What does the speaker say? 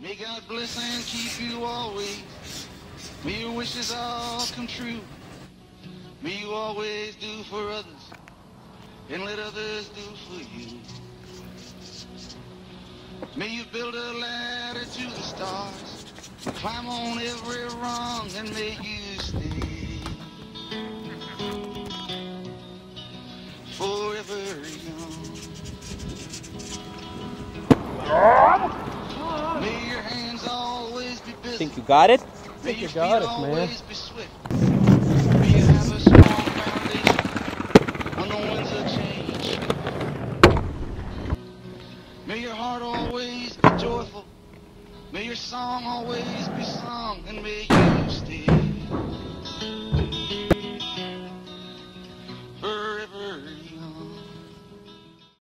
May God bless and keep you always. May your wishes all come true. May you always do for others and let others do for you. May you build a ladder to the stars, climb on every rung, and may you stay forever young. Think you got it? May think you got it, man. always be swift. May you have a strong foundation when the winds of change. May your heart always be joyful. May your song always be sung,